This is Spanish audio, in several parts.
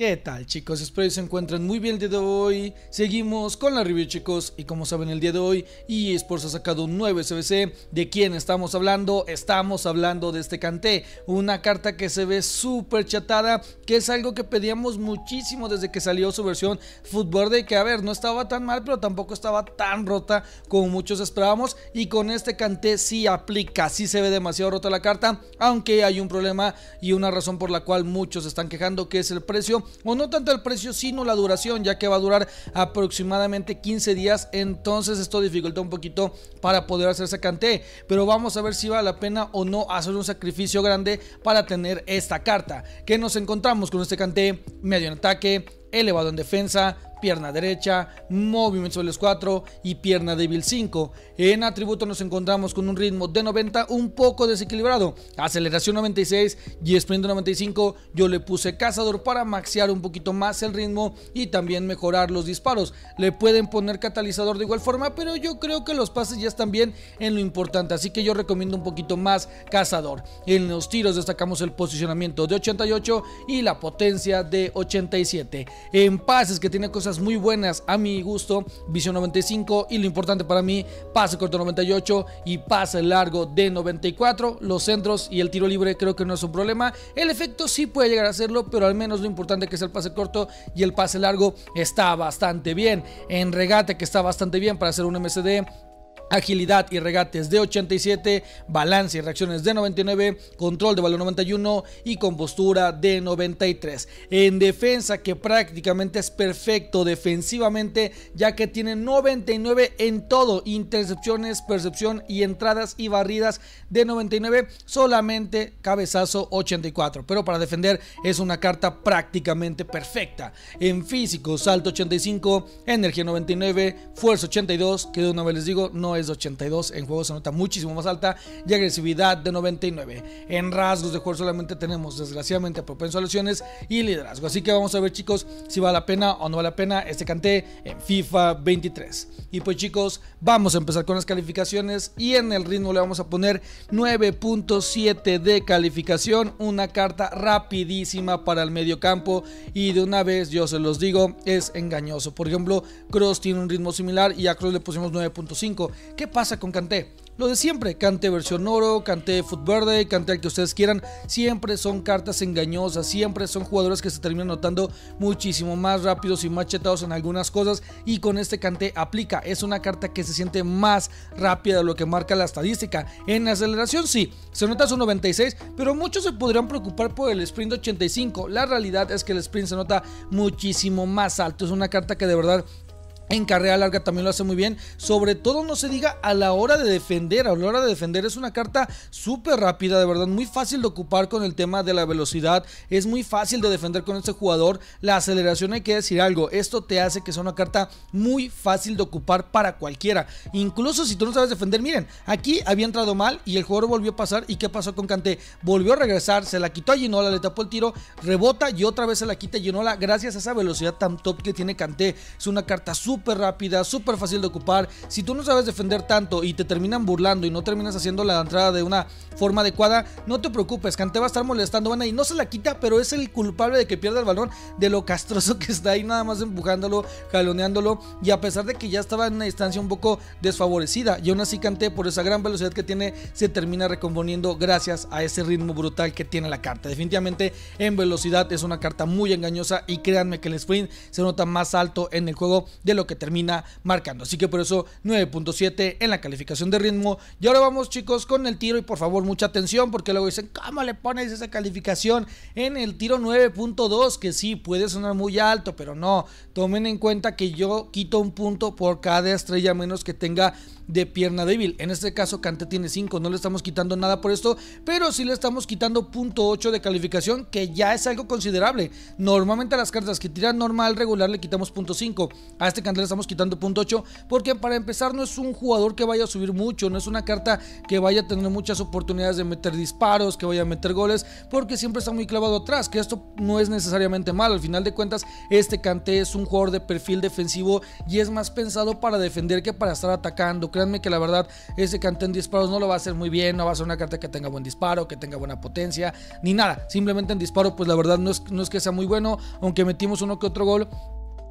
¿Qué tal chicos? Espero que se encuentren muy bien el día de hoy. Seguimos con la review chicos y como saben el día de hoy eSports ha sacado un nuevo SBC. ¿De quién estamos hablando? Estamos hablando de este Canté, una carta que se ve súper chatada, que es algo que pedíamos muchísimo desde que salió su versión Football Day, que a ver, no estaba tan mal, pero tampoco estaba tan rota como muchos esperábamos y con este Canté sí aplica, sí se ve demasiado rota la carta, aunque hay un problema y una razón por la cual muchos están quejando que es el precio o no tanto el precio, sino la duración, ya que va a durar aproximadamente 15 días. Entonces esto dificulta un poquito para poder hacerse canté. Pero vamos a ver si vale la pena o no hacer un sacrificio grande para tener esta carta. Que nos encontramos con este canté medio en ataque, elevado en defensa, pierna derecha, movimiento los 4 y pierna débil 5. En atributo nos encontramos con un ritmo de 90 un poco desequilibrado, aceleración 96 y sprint 95. Yo le puse cazador para maxear un poquito más el ritmo y también mejorar los disparos. Le pueden poner catalizador de igual forma, pero yo creo que los pases ya están bien en lo importante, así que yo recomiendo un poquito más cazador. En los tiros destacamos el posicionamiento de 88 y la potencia de 87. En pases que tiene cosas muy buenas a mi gusto, visión 95 y lo importante para mí, pase corto 98 y pase largo de 94. Los centros y el tiro libre creo que no es un problema. El efecto sí puede llegar a serlo, pero al menos lo importante que es el pase corto y el pase largo está bastante bien. En regate que está bastante bien para hacer un MCD agilidad y regates de 87, balance y reacciones de 99, control de balón 91 y compostura de 93. En defensa que prácticamente es perfecto defensivamente ya que tiene 99 en todo, intercepciones, percepción y entradas y barridas de 99, solamente cabezazo 84, pero para defender es una carta prácticamente perfecta. En físico, salto 85, energía 99, fuerza 82, que de una vez les digo no es 82, en juego se nota muchísimo más alta y agresividad de 99. En rasgos de juego solamente tenemos desgraciadamente propenso a lesiones y liderazgo. Así que vamos a ver chicos si vale la pena o no vale la pena este canté en FIFA 23. Y pues chicos, vamos a empezar con las calificaciones y en el ritmo le vamos a poner 9.7 de calificación, una carta rapidísima para el medio campo y de una vez yo se los digo, es engañoso. Por ejemplo, Cross tiene un ritmo similar y a Cross le pusimos 9.5. ¿Qué pasa con Kanté? Lo de siempre, Kanté versión oro, Kanté Foot Verde, Kanté el que ustedes quieran, siempre son cartas engañosas, siempre son jugadores que se terminan notando muchísimo más rápidos y más chetados en algunas cosas y con este Kanté aplica, es una carta que se siente más rápida de lo que marca la estadística. En aceleración sí, se nota su 96, pero muchos se podrían preocupar por el sprint 85. La realidad es que el sprint se nota muchísimo más alto, es una carta que de verdad en carrera larga también lo hace muy bien. Sobre todo no se diga a la hora de defender. A la hora de defender es una carta súper rápida, de verdad. Muy fácil de ocupar con el tema de la velocidad. Es muy fácil de defender con este jugador. La aceleración hay que decir algo. Esto te hace que sea una carta muy fácil de ocupar para cualquiera. Incluso si tú no sabes defender. Miren, aquí había entrado mal y el jugador volvió a pasar. ¿Y qué pasó con Kanté? Volvió a regresar, se la quitó a Ginola, le tapó el tiro, rebota y otra vez se la quita a Ginola gracias a esa velocidad tan top que tiene Kanté. Es una carta súper súper rápida, súper fácil de ocupar. Si tú no sabes defender tanto y te terminan burlando y no terminas haciendo la entrada de una forma adecuada, no te preocupes, Kanté va a estar molestando bueno, y no se la quita, pero es el culpable de que pierda el balón, de lo castroso que está ahí, nada más empujándolo, jaloneándolo. Y a pesar de que ya estaba en una distancia un poco desfavorecida, y aún así Kanté, por esa gran velocidad que tiene, se termina recomponiendo gracias a ese ritmo brutal que tiene la carta. Definitivamente en velocidad es una carta muy engañosa y créanme que el sprint se nota más alto en el juego de lo que que termina marcando. Así que por eso 9.7 en la calificación de ritmo. Y ahora vamos chicos con el tiro y por favor mucha atención porque luego dicen, ¿cómo le pones esa calificación en el tiro 9.2? Que sí, puede sonar muy alto, pero no. Tomen en cuenta que yo quito un punto por cada estrella menos que tenga de pierna débil. En este caso, Kanté tiene 5, no le estamos quitando nada por esto, pero sí le estamos quitando punto 8 de calificación, que ya es algo considerable. Normalmente a las cartas que tiran normal, regular, le quitamos punto 5. A este Kanté le estamos quitando punto 8, porque para empezar no es un jugador que vaya a subir mucho, no es una carta que vaya a tener muchas oportunidades de meter disparos, que vaya a meter goles, porque siempre está muy clavado atrás, que esto no es necesariamente malo. Al final de cuentas, este Kanté es un jugador de perfil defensivo y es más pensado para defender que para estar atacando Créanme que la verdad, ese Kanté en disparos no lo va a hacer muy bien, no va a ser una carta que tenga buen disparo, que tenga buena potencia, ni nada. Simplemente en disparo, pues la verdad no es, no es que sea muy bueno, aunque metimos uno que otro gol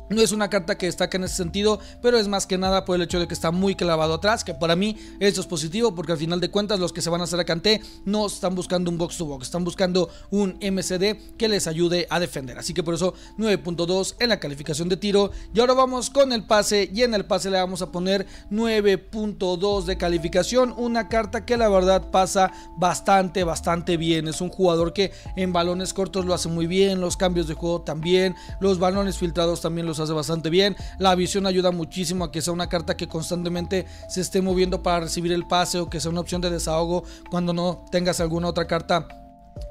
no es una carta que destaca en ese sentido, pero es más que nada por el hecho de que está muy clavado atrás, que para mí eso es positivo porque al final de cuentas los que se van a hacer a Kanté no están buscando un box to box, están buscando un MCD que les ayude a defender. Así que por eso 9.2 en la calificación de tiro. Y ahora vamos con el pase y en el pase le vamos a poner 9.2 de calificación, una carta que la verdad pasa bastante, bastante bien. Es un jugador que en balones cortos lo hace muy bien, los cambios de juego también, los balones filtrados también los hace bastante bien. La visión ayuda muchísimo a que sea una carta que constantemente se esté moviendo para recibir el pase o que sea una opción de desahogo cuando no tengas alguna otra carta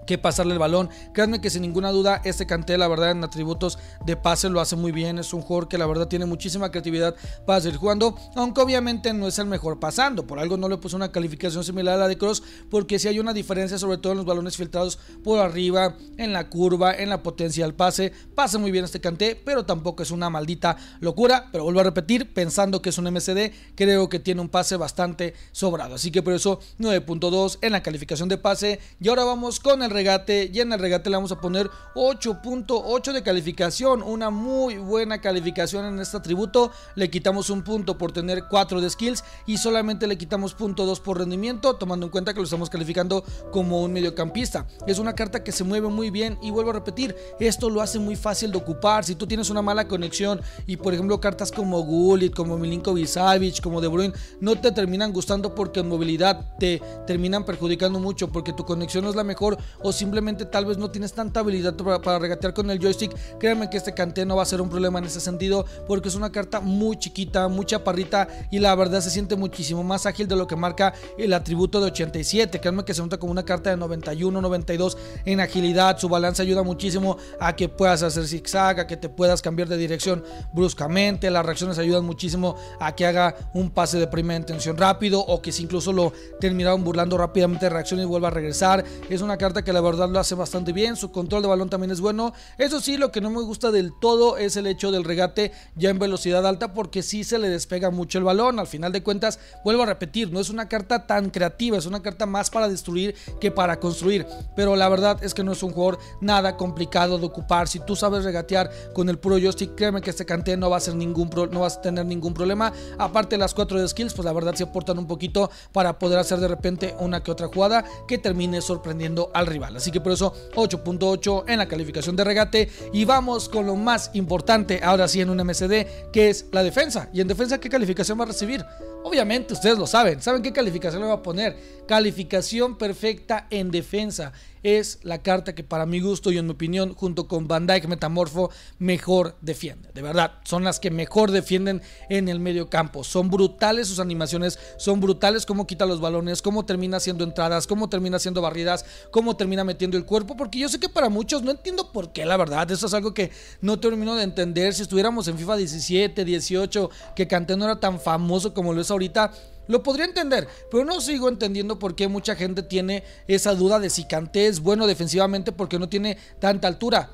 que pasarle el balón. Créanme que sin ninguna duda este Canté, la verdad, en atributos de pase lo hace muy bien. Es un jugador que la verdad tiene muchísima creatividad para seguir jugando, aunque obviamente no es el mejor pasando. Por algo no le puse una calificación similar a la de Cross, porque si hay una diferencia, sobre todo en los balones filtrados por arriba, en la curva, en la potencia del pase. Pasa muy bien este Canté, pero tampoco es una maldita locura. Pero vuelvo a repetir, pensando que es un MCD, creo que tiene un pase bastante sobrado. Así que por eso 9.2 en la calificación de pase. Y ahora vamos con el regate y en el regate le vamos a poner 8.8 de calificación, una muy buena calificación en este atributo. Le quitamos un punto por tener 4 de skills y solamente le quitamos punto 2 por rendimiento, tomando en cuenta que lo estamos calificando como un mediocampista. Es una carta que se mueve muy bien y vuelvo a repetir, esto lo hace muy fácil de ocupar. Si tú tienes una mala conexión y por ejemplo cartas como Gullit, como Milinkovic Savic, como De Bruyne no te terminan gustando porque en movilidad te terminan perjudicando mucho porque tu conexión no es la mejor simplemente tal vez no tienes tanta habilidad para, regatear con el joystick, créanme que este Kanté no va a ser un problema en ese sentido porque es una carta muy chiquita, muy chaparrita y la verdad se siente muchísimo más ágil de lo que marca el atributo de 87. Créanme que se nota como una carta de 91, 92 en agilidad, su balance ayuda muchísimo a que puedas hacer zigzag, a que te puedas cambiar de dirección bruscamente, las reacciones ayudan muchísimo a que haga un pase de primera intención rápido o que si incluso lo terminaron burlando rápidamente de reacción y vuelva a regresar. Es una carta que la verdad lo hace bastante bien, su control de balón también es bueno. Eso sí, lo que no me gusta del todo es el hecho del regate ya en velocidad alta porque sí se le despega mucho el balón. Al final de cuentas, vuelvo a repetir, no es una carta tan creativa, es una carta más para destruir que para construir. Pero la verdad es que no es un jugador nada complicado de ocupar. Si tú sabes regatear con el puro joystick, créeme que este cante no va a ser ningún no vas a tener ningún problema. Aparte las cuatro de skills, pues la verdad se aportan un poquito para poder hacer de repente una que otra jugada que termine sorprendiendo al rival. Así que por eso 8.8 en la calificación de regate. Y vamos con lo más importante ahora sí en un MCD, que es la defensa. ¿Y en defensa qué calificación va a recibir? Obviamente ustedes lo saben. ¿Saben qué calificación le va a poner? Calificación perfecta en defensa es la carta que para mi gusto y en mi opinión, junto con Van Dyke Metamorfo, mejor defiende. De verdad, son las que mejor defienden en el medio campo. Son brutales sus animaciones, son brutales cómo quita los balones, cómo termina haciendo entradas, cómo termina haciendo barridas, cómo termina metiendo el cuerpo, porque yo sé que para muchos no entiendo por qué, la verdad, eso es algo que no termino de entender. Si estuviéramos en FIFA 17, 18, que Kanté no era tan famoso como lo es ahorita, lo podría entender, pero no sigo entendiendo por qué mucha gente tiene esa duda de si Kanté es bueno defensivamente porque no tiene tanta altura.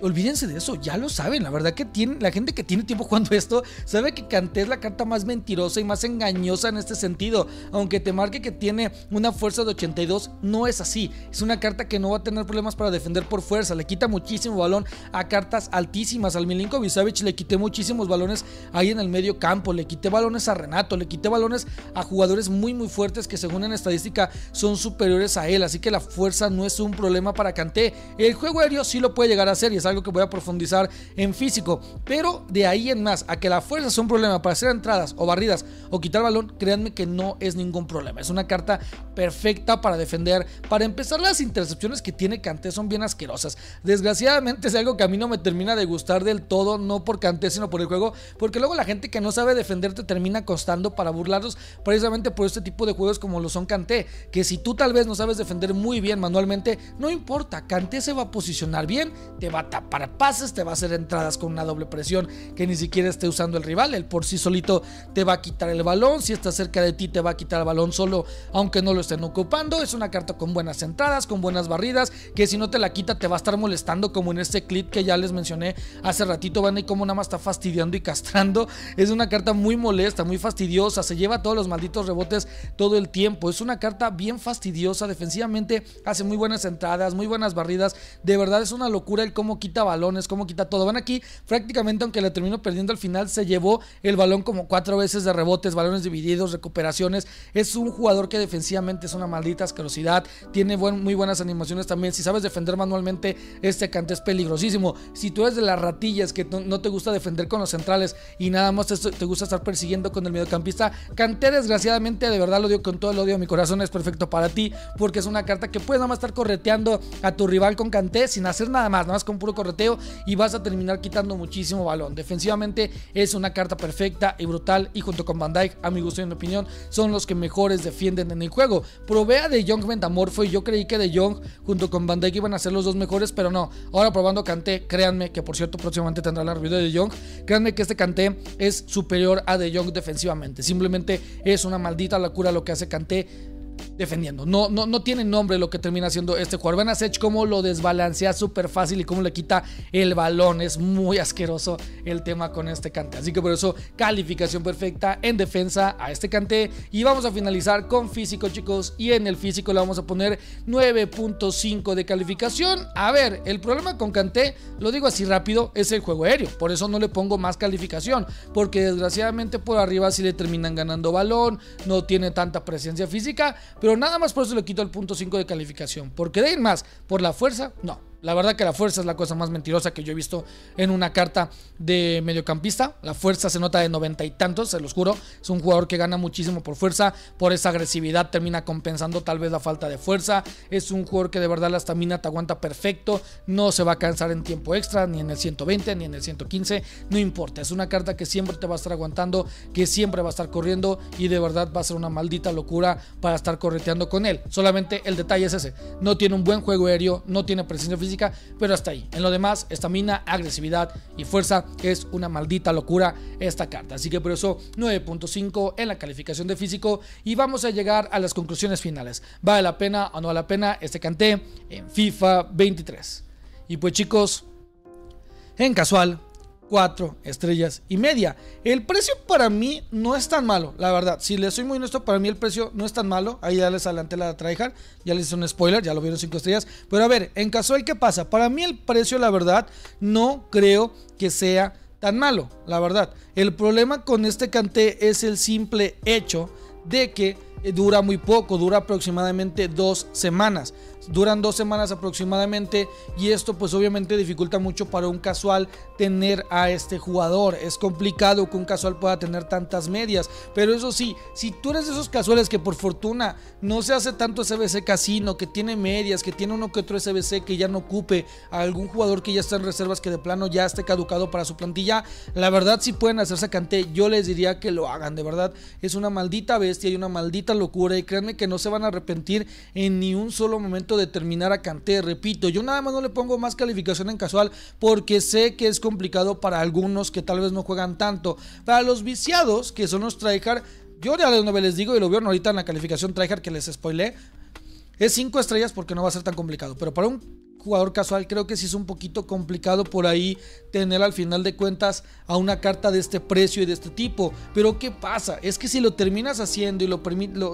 Olvídense de eso, ya lo saben. La verdad que tiene, la gente que tiene tiempo jugando esto sabe que Kanté es la carta más mentirosa y más engañosa en este sentido. Aunque te marque que tiene una fuerza de 82, no es así. Es una carta que no va a tener problemas para defender por fuerza. Le quita muchísimo balón a cartas altísimas. Al Milinko Savic le quité muchísimos balones ahí en el medio campo. Le quité balones a Renato. Le quité balones a jugadores muy, muy fuertes que según en estadística son superiores a él. Así que la fuerza no es un problema para Kanté. El juego aéreo sí lo puede llegar a y es algo que voy a profundizar en físico. Pero de ahí en más, a que la fuerza sea un problema para hacer entradas o barridas o quitar balón, créanme que no es ningún problema. Es una carta perfecta para defender. Para empezar, las intercepciones que tiene Kanté son bien asquerosas. Desgraciadamente es algo que a mí no me termina de gustar del todo, no por Kanté, sino por el juego. Porque luego la gente que no sabe defender te termina costando para burlarlos precisamente por este tipo de juegos como lo son Kanté. Que si tú tal vez no sabes defender muy bien manualmente, no importa, Kanté se va a posicionar bien, te va a a tapar pases, te va a hacer entradas con una doble presión que ni siquiera esté usando el rival. Él por sí solito te va a quitar el balón. Si está cerca de ti, te va a quitar el balón solo, aunque no lo estén ocupando. Es una carta con buenas entradas, con buenas barridas, que si no te la quita, te va a estar molestando, como en este clip que ya les mencioné hace ratito. Van ahí como nada más está fastidiando y castrando. Es una carta muy molesta, muy fastidiosa. Se lleva todos los malditos rebotes todo el tiempo. Es una carta bien fastidiosa. Defensivamente hace muy buenas entradas, muy buenas barridas. De verdad es una locura el cómo quita balones, cómo quita todo. Van aquí prácticamente, aunque le terminó perdiendo al final, se llevó el balón como cuatro veces de rebotes, balones divididos, recuperaciones. Es un jugador que defensivamente es una maldita asquerosidad. Tiene muy buenas animaciones también. Si sabes defender manualmente, este cante es peligrosísimo. Si tú eres de las ratillas que no, te gusta defender con los centrales y nada más te, gusta estar persiguiendo con el mediocampista, Canté desgraciadamente, de verdad lo digo con todo el odio de mi corazón, es perfecto para ti porque es una carta que puedes nada más estar correteando a tu rival con Canté sin hacer nada más, nada más con correteo y vas a terminar quitando muchísimo balón. Defensivamente es una carta perfecta y brutal y junto con Van Dyke, a mi gusto y en mi opinión, son los que mejores defienden en el juego. Probé a De Jong Metamorfo y yo creí que De Jong junto con Van Dyke iban a ser los dos mejores, pero no. Ahora probando Kanté, créanme que por cierto próximamente tendrá la review de De Jong, créanme que este Kanté es superior a De Jong defensivamente. Simplemente es una maldita locura lo que hace Kanté defendiendo. No, no, no tiene nombre lo que termina haciendo este jugador. Ven a Sech cómo lo desbalancea súper fácil y cómo le quita el balón. Es muy asqueroso el tema con este cante. Así que por eso, calificación perfecta en defensa a este cante. Y vamos a finalizar con físico, chicos. Y en el físico le vamos a poner 9.5 de calificación. A ver, el problema con Canté, lo digo así rápido, es el juego aéreo. Por eso no le pongo más calificación. Porque desgraciadamente por arriba si le terminan ganando balón. No tiene tanta presencia física. Pero nada más por eso le quito el punto 5 de calificación. Porque de ir más, por la fuerza, no. La verdad que la fuerza es la cosa más mentirosa que yo he visto en una carta de mediocampista. La fuerza se nota de noventa y tantos, se los juro. Es un jugador que gana muchísimo por fuerza. Por esa agresividad termina compensando tal vez la falta de fuerza. Es un jugador que de verdad la estamina te aguanta perfecto. No se va a cansar en tiempo extra, ni en el 120, ni en el 115. No importa. Es una carta que siempre te va a estar aguantando, que siempre va a estar corriendo y de verdad va a ser una maldita locura para estar correteando con él. Solamente el detalle es ese. No tiene un buen juego aéreo, no tiene presencia física pero hasta ahí. En lo demás, estamina, agresividad y fuerza es una maldita locura esta carta. Así que por eso 9.5 en la calificación de físico y vamos a llegar a las conclusiones finales. ¿Vale la pena o no vale la pena este canté en FIFA 23? Y pues chicos, en casual, 4 estrellas y media. El precio para mí no es tan malo, la verdad. Si les soy muy honesto, para mí el precio no es tan malo. Ahí ya les adelanté la tryhard, ya les hice un spoiler, ya lo vieron 5 estrellas. Pero a ver, en casual, ¿qué pasa? Para mí el precio, la verdad, no creo que sea tan malo, la verdad. El problema con este canté es el simple hecho de que dura muy poco, dura aproximadamente dos semanas. Duran dos semanas aproximadamente y esto pues obviamente dificulta mucho para un casual tener a este jugador. Es complicado que un casual pueda tener tantas medias, pero eso sí, si tú eres de esos casuales que por fortuna no se hace tanto SBC casino, que tiene medias, que tiene uno que otro SBC que ya no ocupe a algún jugador que ya está en reservas que de plano ya esté caducado para su plantilla, la verdad si pueden hacerse canté, yo les diría que lo hagan, de verdad. Es una maldita bestia y una maldita locura y créanme que no se van a arrepentir en ni un solo momento de terminar a Canté. Repito, yo nada más no le pongo más calificación en casual porque sé que es complicado para algunos que tal vez no juegan tanto. Para los viciados, que son los tryhard, yo ya les digo y lo vieron ahorita en la calificación tryhard que les spoilé. Es 5 estrellas porque no va a ser tan complicado. Pero para un jugador casual, creo que sí es un poquito complicado por ahí tener al final de cuentas a una carta de este precio y de este tipo. Pero ¿qué pasa? Es que si lo terminas haciendo y lo,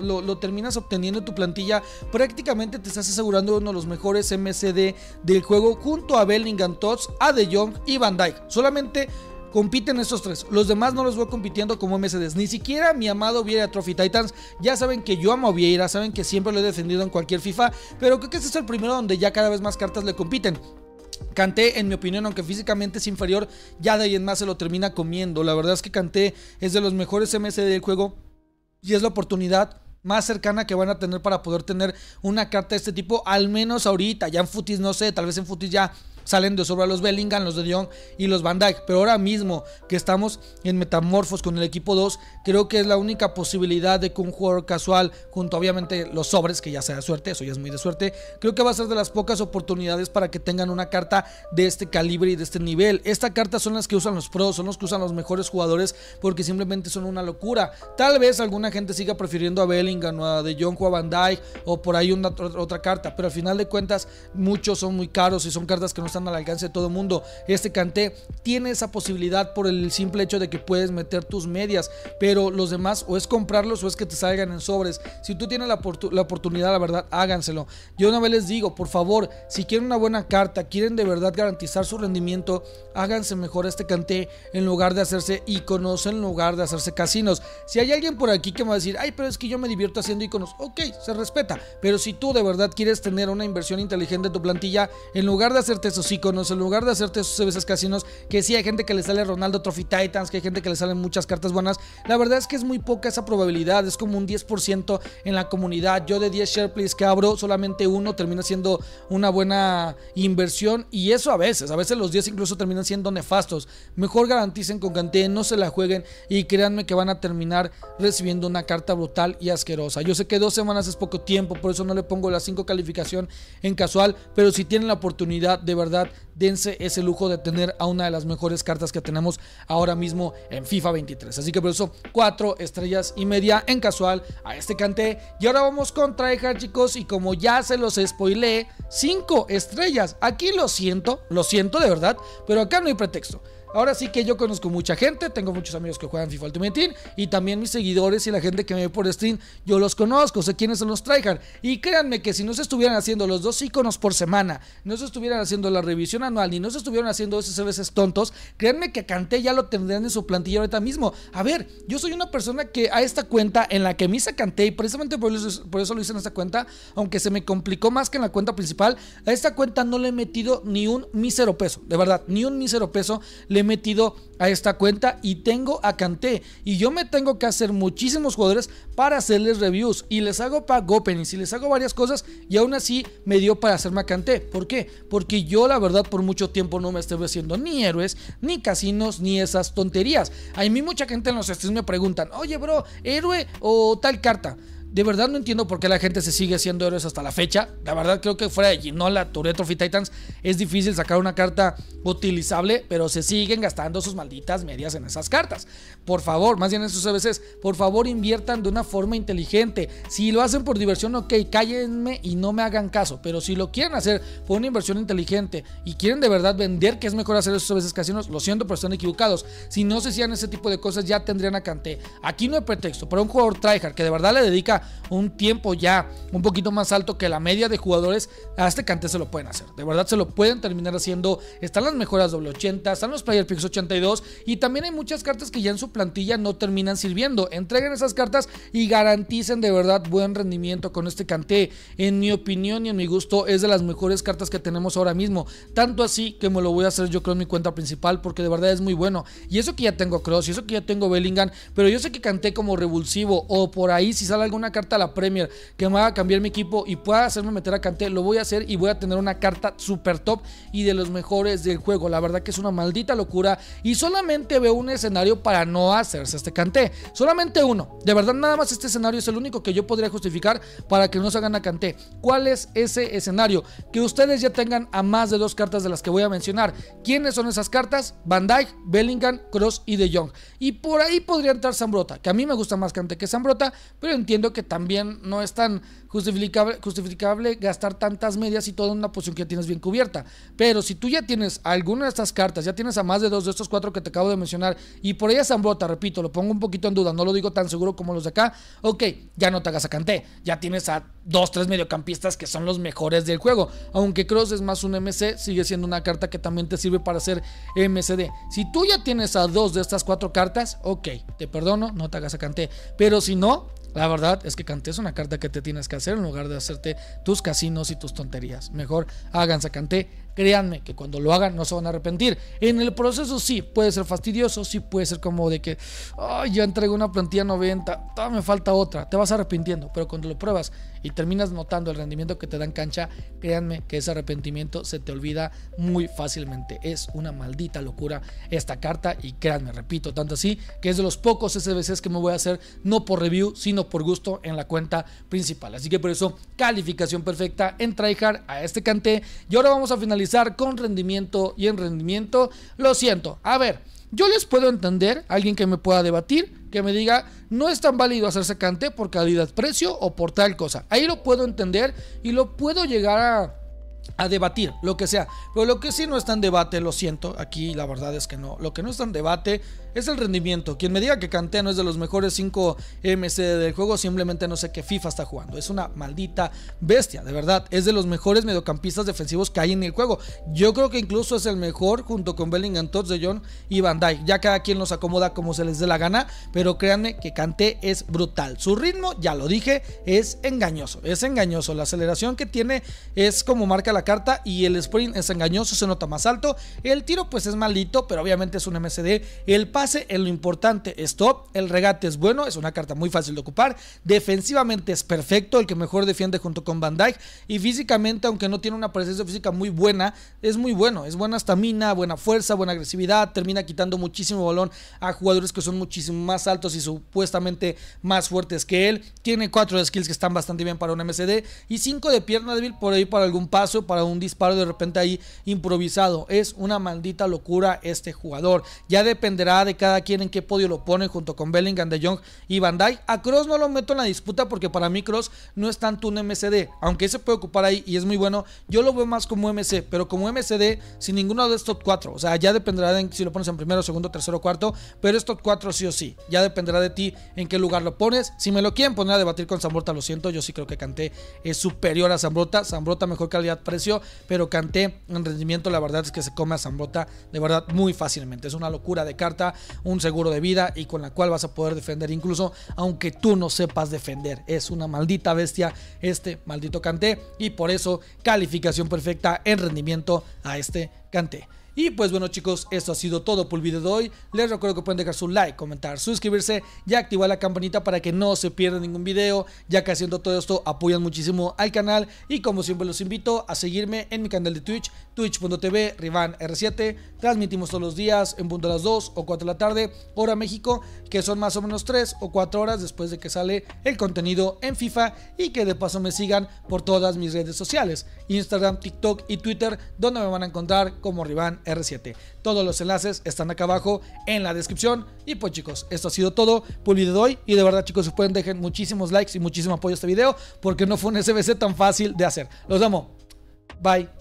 lo, terminas obteniendo en tu plantilla, prácticamente te estás asegurando uno de los mejores MCD del juego junto a Bellingham, Tots, a Jong y Van Dyke. Solamente compiten estos tres. Los demás no los voy compitiendo como MSDs. Ni siquiera mi amado Vieira Trophy Titans. Ya saben que yo amo a Vieira, saben que siempre lo he defendido en cualquier FIFA. Pero creo que este es el primero donde ya cada vez más cartas le compiten. Canté, en mi opinión, aunque físicamente es inferior, ya de ahí en más se lo termina comiendo. La verdad es que Canté es de los mejores MSD del juego y es la oportunidad más cercana que van a tener para poder tener una carta de este tipo, al menos ahorita. Ya en Futis, no sé, tal vez en Futis ya salen de sobra los Bellingham, los de Dion y los Van Dijk. Pero ahora mismo que estamos en metamorfos con el equipo 2, creo que es la única posibilidad de que un jugador casual, junto obviamente los sobres, que ya sea de suerte, eso ya es muy de suerte, creo que va a ser de las pocas oportunidades para que tengan una carta de este calibre y de este nivel. Esta carta son las que usan los pros, son los que usan los mejores jugadores porque simplemente son una locura. Tal vez alguna gente siga prefiriendo a Bellingham o a De Jong o a Van Dijk o por ahí una otra carta, pero al final de cuentas muchos son muy caros y son cartas que no están al alcance de todo el mundo. Este Canté tiene esa posibilidad por el simple hecho de que puedes meter tus medias, pero los demás o es comprarlos o es que te salgan en sobres. Si tú tienes la, oportunidad, la verdad, háganselo. Yo una vez les digo, por favor, si quieren una buena carta, quieren de verdad garantizar su rendimiento, háganse mejor este Canté en lugar de hacerse iconos, en lugar de hacerse casinos. Si hay alguien por aquí que me va a decir, ay, pero es que yo me divierto haciendo iconos, ok, se respeta, pero si tú de verdad quieres tener una inversión inteligente en tu plantilla, en lugar de hacerte esos iconos, en lugar de hacerte esos veces casinos, que sí hay gente que le sale Ronaldo Trophy Titans, que hay gente que le salen muchas cartas buenas, la verdad es que es muy poca esa probabilidad, es como un 10% en la comunidad. Yo de 10 share plays que abro, solamente uno termina siendo una buena inversión y eso a veces, a veces los 10 incluso terminan siendo nefastos. Mejor garanticen con Canté, no se la jueguen y créanme que van a terminar recibiendo una carta brutal y asquerosa. Yo sé que dos semanas es poco tiempo, por eso no le pongo la 5 calificación en casual, pero si tienen la oportunidad, de verdad, dense ese lujo de tener a una de las mejores cartas que tenemos ahora mismo en FIFA 23. Así que por eso, 4 estrellas y media en casual a este canté. Y ahora vamos con Tryhard, chicos, y como ya se los spoilé, 5 estrellas. Aquí lo siento, lo siento de verdad, pero acá no hay pretexto. Ahora sí que yo conozco mucha gente, tengo muchos amigos que juegan FIFA Ultimate Team y también mis seguidores y la gente que me ve por stream, yo los conozco, sé quiénes son los tryhard. Y créanme que si no se estuvieran haciendo los dos iconos por semana, no se estuvieran haciendo la revisión anual ni no se estuvieran haciendo esos veces tontos, créanme que Canté ya lo tendrían en su plantilla ahorita mismo. A ver, yo soy una persona que a esta cuenta en la que me hice Canté y precisamente por eso, lo hice en esta cuenta, aunque se me complicó más que en la cuenta principal, a esta cuenta no le he metido ni un mísero peso, de verdad, ni un mísero peso le metido a esta cuenta y tengo a Canté y yo me tengo que hacer muchísimos jugadores para hacerles reviews y les hago pack openings y les hago varias cosas y aún así me dio para hacerme a Canté. ¿Por qué? Porque yo la verdad por mucho tiempo no me estuve haciendo ni héroes, ni casinos, ni esas tonterías. A mí mucha gente en los streams me preguntan, oye bro, héroe o tal carta. De verdad no entiendo por qué la gente se sigue haciendo héroes hasta la fecha. La verdad creo que fuera de Ginola, Tourette Trophy Titans es difícil sacar una carta utilizable, pero se siguen gastando sus malditas medias en esas cartas. Por favor, más bien en sus veces, por favor inviertan de una forma inteligente. Si lo hacen por diversión, ok, cállenme y no me hagan caso. Pero si lo quieren hacer por una inversión inteligente y quieren de verdad vender que es mejor hacer esos veces casinos, lo siento, pero están equivocados. Si no se hacían ese tipo de cosas, ya tendrían a Canté. Aquí no hay pretexto. Para un jugador tryhard que de verdad le dedica un tiempo ya un poquito más alto que la media de jugadores, a este Canté se lo pueden hacer. De verdad se lo pueden terminar haciendo. Están las mejoras doble 80, están los Player Picks 82 y también hay muchas cartas que ya en su plantilla no terminan sirviendo. Entreguen esas cartas y garanticen de verdad buen rendimiento con este Canté. En mi opinión y en mi gusto es de las mejores cartas que tenemos ahora mismo. Tanto así que me lo voy a hacer yo creo en mi cuenta principal porque de verdad es muy bueno. Y eso que ya tengo Cross y eso que ya tengo Bellingham, pero yo sé que Canté como revulsivo o por ahí si sale alguna carta a la Premier que me haga cambiar mi equipo y pueda hacerme meter a Canté, lo voy a hacer y voy a tener una carta super top y de los mejores del juego. La verdad que es una maldita locura y solamente veo un escenario para no hacerse este Canté. Solamente uno. De verdad nada más este escenario es el único que yo podría justificar para que no se hagan a Canté. ¿Cuál es ese escenario? Que ustedes ya tengan a más de dos cartas de las que voy a mencionar. ¿Quiénes son esas cartas? Van Dijk, Bellingham, Cross y De Jong. Y por ahí podría entrar Zambrota, que a mí me gusta más Canté que Zambrota, pero entiendo que también no es tan justificable, justificable gastar tantas medias y toda una posición que tienes bien cubierta. Pero si tú ya tienes alguna de estas cartas, ya tienes a más de dos de estos cuatro que te acabo de mencionar, y por ella Zambrota, repito, lo pongo un poquito en duda, no lo digo tan seguro como los de acá, ok, ya no te hagas a Canté, ya tienes a dos, tres mediocampistas que son los mejores del juego. Aunque Cross es más un MC, sigue siendo una carta que también te sirve para hacer MCD. Si tú ya tienes a dos de estas cuatro cartas, ok, te perdono, no te hagas a Canté. Pero si no, la verdad es que Canté es una carta que te tienes que hacer en lugar de hacerte tus casinos y tus tonterías. Mejor háganse Canté créanme que cuando lo hagan no se van a arrepentir. En el proceso sí, puede ser fastidioso, sí puede ser como de que, ay, ya entrego una plantilla 90, todavía me falta otra, te vas arrepintiendo, pero cuando lo pruebas y terminas notando el rendimiento que te dan cancha, créanme que ese arrepentimiento se te olvida muy fácilmente. Es una maldita locura esta carta y créanme, repito, tanto así que es de los pocos SBCs que me voy a hacer no por review, sino por gusto en la cuenta principal. Así que por eso, calificación perfecta en tryhard a este canté. Y ahora vamos a finalizar con rendimiento y en rendimiento. Lo siento, a ver. Yo les puedo entender, alguien que me pueda debatir, que me diga, no es tan válido hacerse cante por calidad-precio o por tal cosa. Ahí lo puedo entender y lo puedo llegar a a debatir, lo que sea. Pero lo que sí no está en debate, lo siento, aquí la verdad es que no. Lo que no está en debate es el rendimiento. Quien me diga que Kanté no es de los mejores 5 MC del juego, simplemente no sé qué FIFA está jugando. Es una maldita bestia, de verdad. Es de los mejores mediocampistas defensivos que hay en el juego. Yo creo que incluso es el mejor junto con Bellingham, Tots de John y Van Dijk. Ya cada quien los acomoda como se les dé la gana, pero créanme que Kanté es brutal. Su ritmo, ya lo dije, es engañoso. Es engañoso. La aceleración que tiene es como marca la carta y el sprint es engañoso, se nota más alto. El tiro pues es maldito, pero obviamente es un MCD. El pase es lo importante, stop. El regate es bueno, es una carta muy fácil de ocupar. Defensivamente es perfecto, el que mejor defiende junto con Van Dyke. Y físicamente, aunque no tiene una presencia física muy buena, es muy bueno. Es buena estamina, buena fuerza, buena agresividad. Termina quitando muchísimo balón a jugadores que son muchísimo más altos y supuestamente más fuertes que él. Tiene cuatro skills que están bastante bien para un MCD y cinco de pierna débil por ahí para algún paso un disparo de repente ahí improvisado. Es una maldita locura este jugador. Ya dependerá de cada quien en qué podio lo pone junto con Bellingham, De Jong y Van. A Cross no lo meto en la disputa porque para mí Cross no es tanto un MCD, aunque se puede ocupar ahí y es muy bueno. Yo lo veo más como MC, pero como MCD sin ninguno de estos cuatro. O sea, ya dependerá de si lo pones en primero, segundo, tercero, cuarto, pero estos cuatro sí o sí. Ya dependerá de ti en qué lugar lo pones. Si me lo quieren poner a debatir con Zambrota, lo siento, yo sí creo que Canté es superior a Zambrota. Zambrota mejor calidad pero Canté en rendimiento la verdad es que se come a Zambota de verdad muy fácilmente. Es una locura de carta, un seguro de vida y con la cual vas a poder defender incluso aunque tú no sepas defender. Es una maldita bestia este maldito Canté y por eso calificación perfecta en rendimiento a este Canté. Y pues bueno chicos, esto ha sido todo por el video de hoy. Les recuerdo que pueden dejar su like, comentar, suscribirse y activar la campanita para que no se pierdan ningún video, ya que haciendo todo esto apoyan muchísimo al canal. Y como siempre los invito a seguirme en mi canal de Twitch, twitch.tv RivanR7. Transmitimos todos los días en punto a las 2 o 4 de la tarde, hora México, que son más o menos 3 o 4 horas después de que sale el contenido en FIFA. Y que de paso me sigan por todas mis redes sociales, Instagram, TikTok y Twitter, donde me van a encontrar como Rivan R7. Todos los enlaces están acá abajo en la descripción. Y pues chicos, esto ha sido todo video de hoy. Y de verdad chicos, se pueden dejar muchísimos likes y muchísimo apoyo a este video porque no fue un SBC tan fácil de hacer. Los amo. Bye.